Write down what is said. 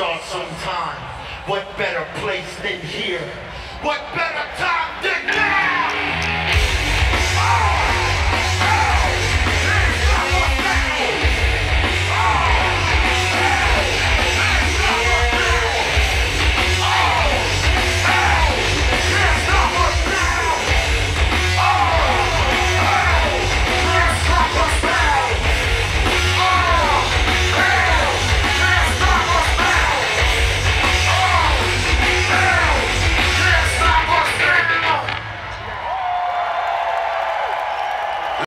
Start sometime. What better place than here? What better time than now?